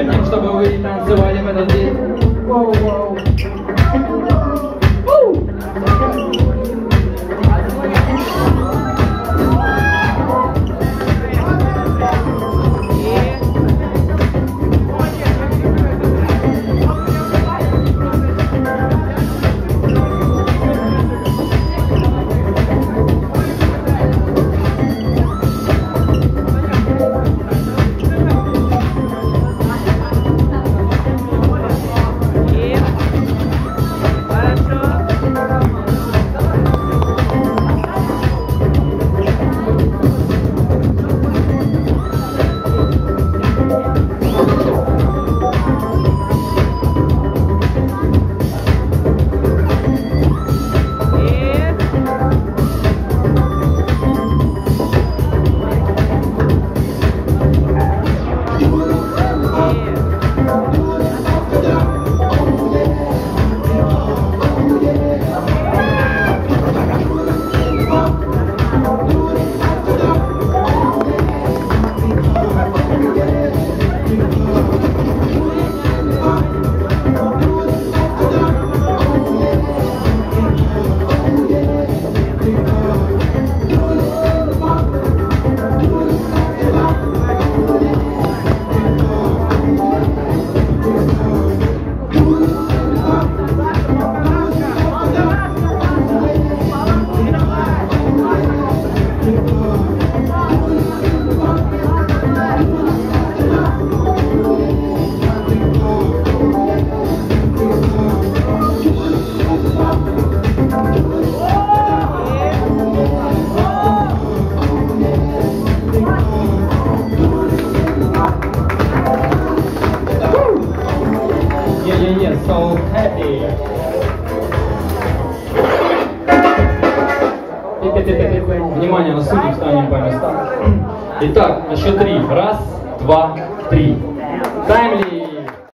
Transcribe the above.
Bernardo Taboão tá ele está Внимание, на студии встанем по местам. Итак, на счет три. Раз, два, три. Таймли.